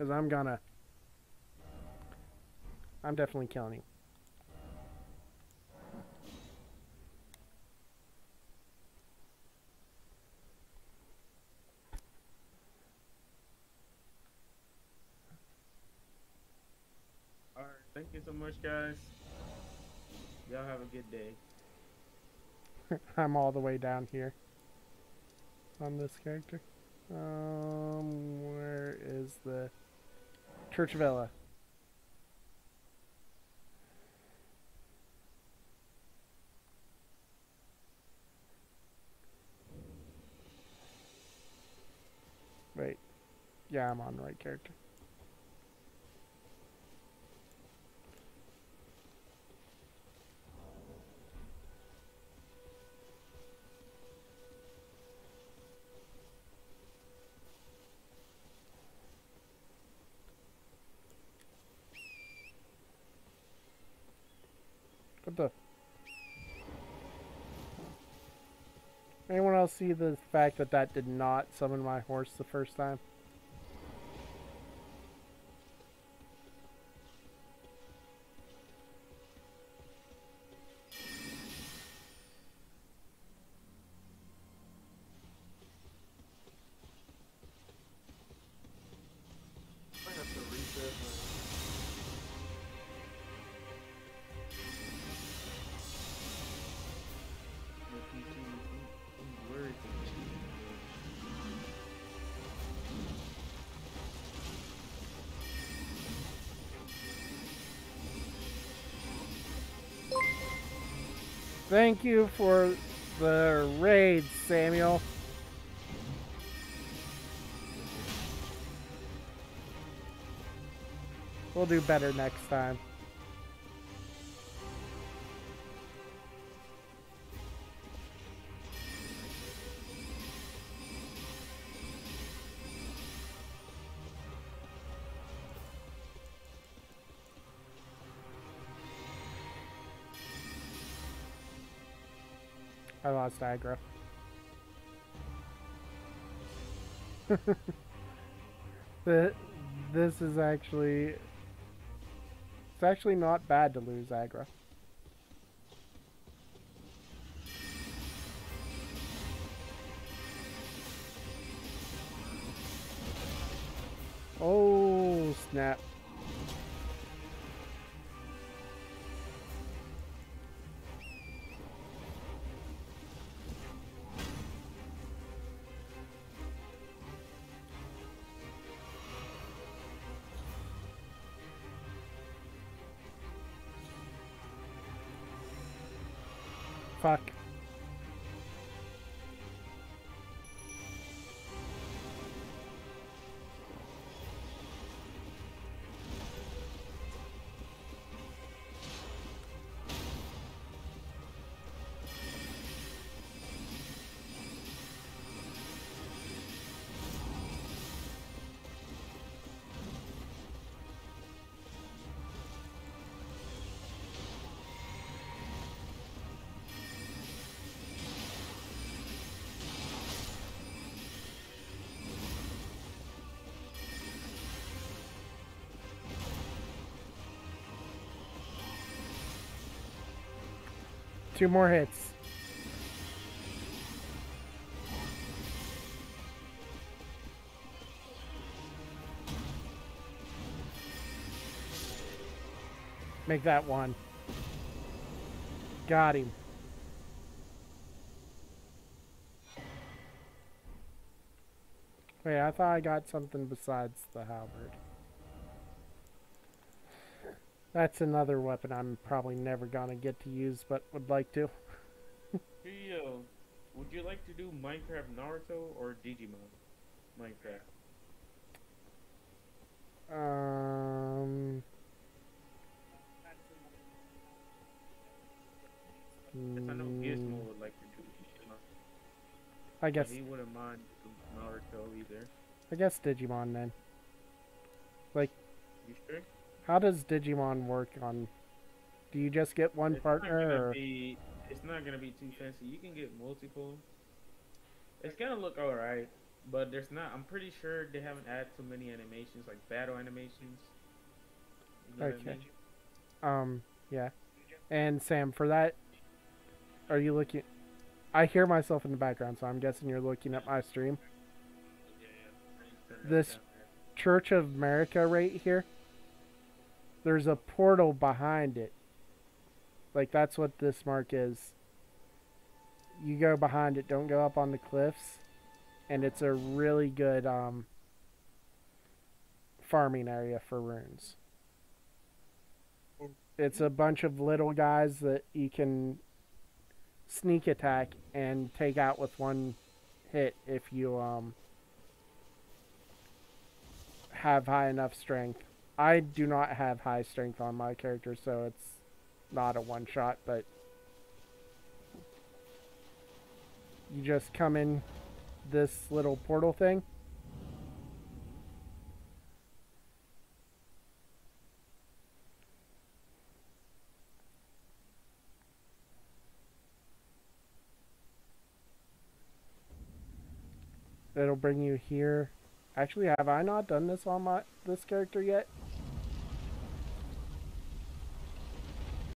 Because I'm gonna... I'm definitely killing you. Alright, thank you so much, guys. Y'all have a good day. I'm all the way down here on this character. Um, where is the Church Villa? Wait. Yeah, I'm on the right character. The? Anyone else see the fact that that did not summon my horse the first time? Thank you for the raid, Samuel. We'll do better next time. I lost aggro. this is actually... It's actually not bad to lose aggro. Oh, snap. Fuck. Two more hits. Make that one. Got him. Wait, I thought I got something besides the halberd. That's another weapon I'm probably never gonna get to use, but would like to. Hey, uh, would you like to do Minecraft Naruto or Digimon Minecraft? Um. I know mm, Gizmo would like to do Digimon. I but guess He wouldn't mind Naruto either. I guess Digimon then. Like, You sure? How does Digimon work on? Do you just get one It's partner, gonna or be. It's not gonna be too fancy. You can get multiple. It's gonna look alright. but there's not. I'm pretty sure they haven't added too many animations like battle animations. You know what I Okay. mean? Um, yeah. And Sam, for that, are you looking? I hear myself in the background, so I'm guessing you're looking at my stream. Turn that This- Church of America right here. There's a portal behind it. Like that's what this mark is. You go behind it, don't go up on the cliffs. And it's a really good um farming area for runes. It's a bunch of little guys that you can sneak attack and take out with one hit if you um have high enough strength. I do not have high strength on my character, so it's not a one shot, but you just come in this little portal thing. It'll bring you here. Actually, have I not done this on my this character yet?